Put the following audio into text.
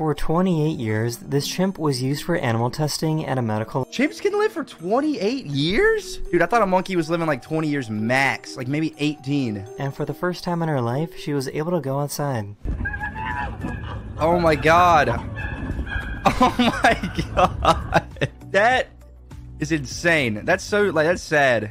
For 28 years, this chimp was used for animal testing at a medical Chimps can live for 28 years? Dude, I thought a monkey was living like 20 years max, like maybe 18. and for the first time in her life, she was able to go outside. Oh my god. Oh my god. That is insane. That's so, like, that's sad.